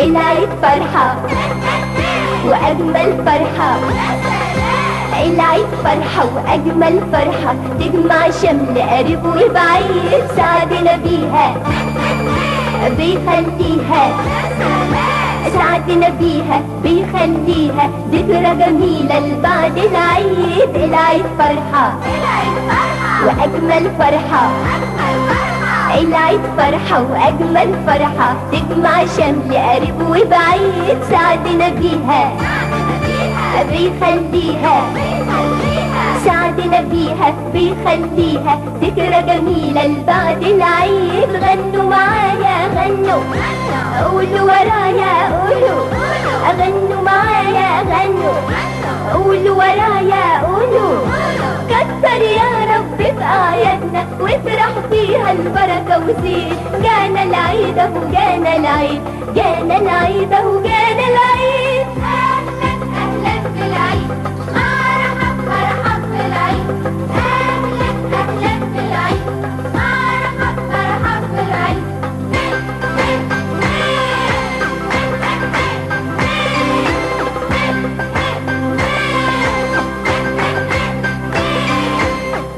العيد فرحة. وأجمل فرحة. العيد فرحة وأجمل فرحة. تجمع شمل قريب وبعيد سعدنا بيها. بيخليها. سعدنا بيها. بيخليها. ذكرى جميلة لبعد العيد. العيد فرحة. وأجمل فرحة. العيد فرحة وأجمل فرحة. تجمع شمل قريب وبعيد سعدنا بيها. بيخليها. سعدنا بيها بيخليها. ذكرى جميلة لبعد العيد. غنوا معايا غنوا. قولوا ورايا قولوا. غنوا معايا غنوا. قولوا ورايا قولوا كتر يا رب أعيادنا وافرح فيها البركة وزيد. جانا العيد اهو جانا العيد جانا العيد اهو جانا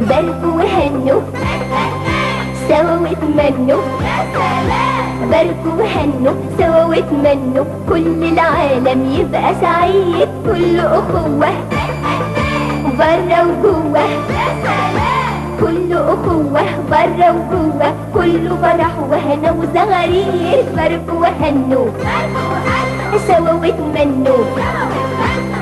باركوا وهنوا سوا واتمنوا باركوا وهنوا سوا واتمنوا كل العالم يبقى سعيد كل أخوة برا وجوه كل أخوة برا وجوه كله فرح وهنا وزغاريد باركوا وهنوا سوا واتمنوا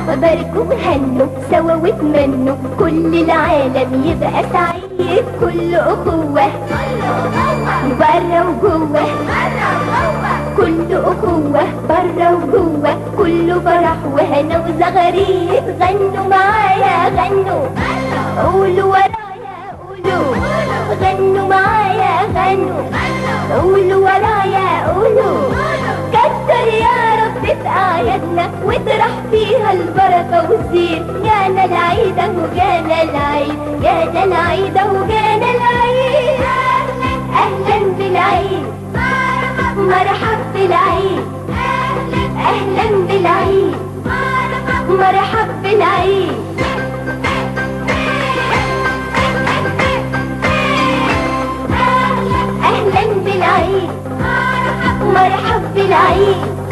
وباركوا وهنوا سوا واتمنوا كل العالم يبقى سعيد. كل أخوة برا وجوه كل أخوة برا وجوه كله فرح وهنا وزغاريد غنوا معايا غنوا. قولوا غنوا معايا غنوا قولوا ورايا قولوا كتر يا رب في أعيادنا واطرح فيها البركة والزين. جانا العيد اهو جانا العيد جانا العيد اهو جانا العيد أهلا أهلا بالعيد مرحب بالعيد أهلا بالعيد مرحب بالعيد مرحب بالعيد